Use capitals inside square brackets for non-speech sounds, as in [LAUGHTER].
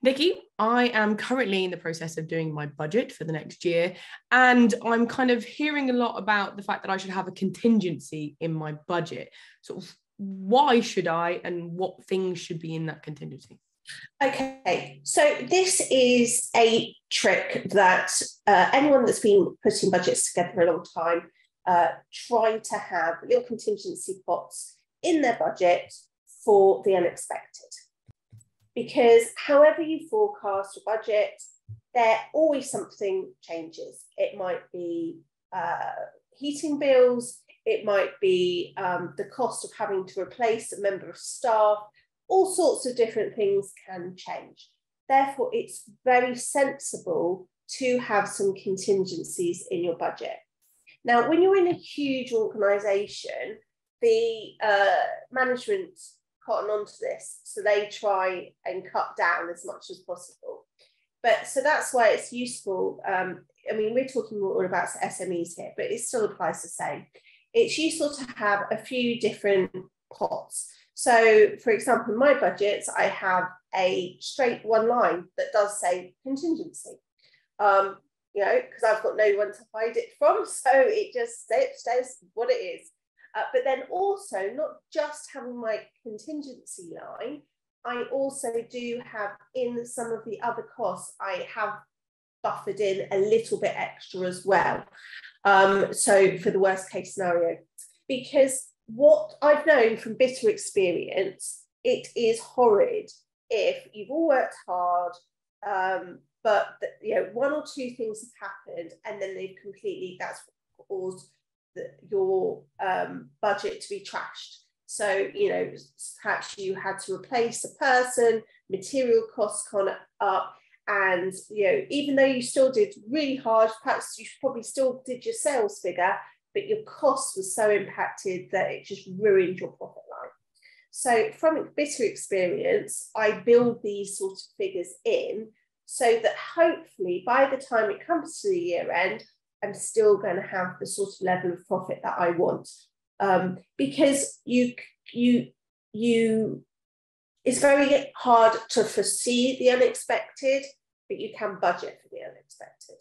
Nicky, I am currently in the process of doing my budget for the next year, and I'm kind of hearing a lot about the fact that I should have a contingency in my budget. Sort of why should I, and what things should be in that contingency? Okay, so this is a trick that uh, anyone that's been putting budgets together for a long time uh, try to have little contingency pots in their budget for the unexpected because however you forecast your budget, there always something changes. It might be uh, heating bills, it might be um, the cost of having to replace a member of staff, all sorts of different things can change. Therefore, it's very sensible to have some contingencies in your budget. Now, when you're in a huge organisation, the uh, management cotton onto this. So they try and cut down as much as possible. But so that's why it's useful. Um, I mean, we're talking more about SMEs here, but it still applies the same. It's useful to have a few different pots. So, for example, in my budgets, I have a straight one line that does say contingency. Um, you know, because I've got no one to hide it from, [LAUGHS] so it just says what it is. Uh, but then also, not just having my contingency line, I also do have in some of the other costs, I have buffered in a little bit extra as well. Um, so for the worst case scenario, because what I've known from bitter experience, it is horrid if you've all worked hard, um, but the, you know one or two things have happened, and then they've completely that's caused your um, budget to be trashed. So, you know, perhaps you had to replace a person, material costs gone up, and you know, even though you still did really hard, perhaps you probably still did your sales figure, but your cost was so impacted that it just ruined your profit line. So, from bitter experience, I build these sort of figures in so that hopefully by the time it comes to the year end, I'm still going to have the sort of level of profit that I want. Um, because you you you it's very hard to foresee the unexpected, but you can budget for the unexpected.